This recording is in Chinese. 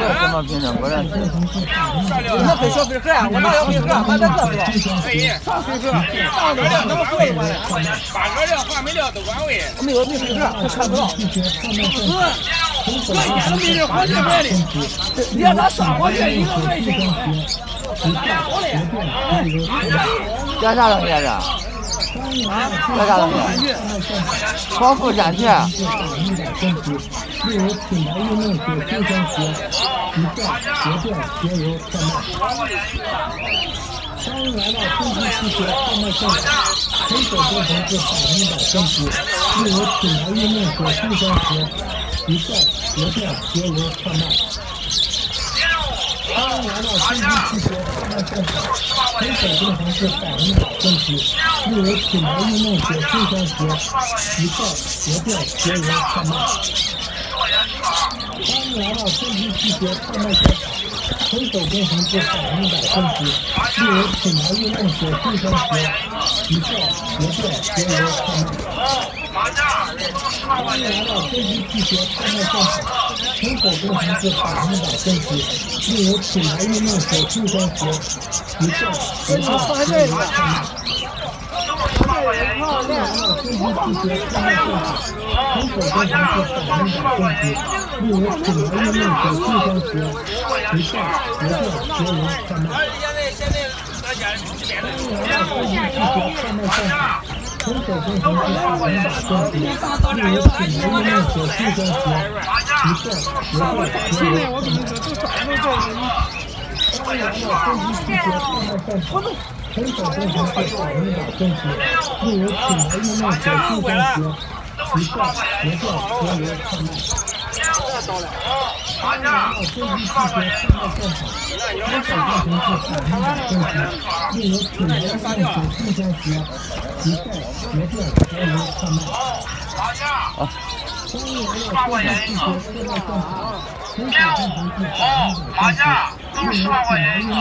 什么品种？我识。你那没小贝壳？我那有贝壳，还在做呢。啥水货？上头的都是水货。发料、换原料都管喂。没有，没贝我，看不着。嗯，我一天都没人好接待的。你看那啥？干啥了，先生？欢迎来到超速驾驶超速百分百现实品牌运动所构成的一站一站全员创造欢迎来到中国汽车创造现场纯手工缝制百分百现实是由品牌运动和构成的一站一站全员创卖欢迎来到中国汽车创造现场纯手工形是，百分之百分比，例如品牌运动鞋、正装鞋、皮套、鞋垫、鞋轮、串卖。阿尼牙的飞机、皮鞋、串卖市场，纯手工形是，百分之百分比，例如品牌运动鞋、正装鞋、皮套、鞋垫、鞋轮、串卖。阿尼牙的飞机、皮鞋、串卖市场。从广东城市打分百升级，例如品来易梦和旧装鞋。别叫别叫花店。很少进行这种领导分析，例如组织运动和竞争学。其在决断、决落，当然了，分析期间，判断在活动很少进行这种领导分析，例如组织运动和竞争学。其在决断、决落，判断在活动，当然了，分析期间，判断在活动很少进行这种领导分析，例如组织运动和竞争学。比赛活动结为看卖。当然了，升级季节贩卖战场，很少变成是百分百升级，例如品牌运动。